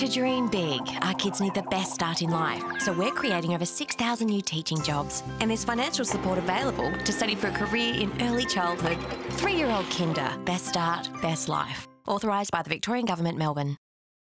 To dream big, our kids need the best start in life. So we're creating over 6,000 new teaching jobs. And there's financial support available to study for a career in early childhood. Three year old Kinder. Best start, best life. Authorised by the Victorian Government, Melbourne.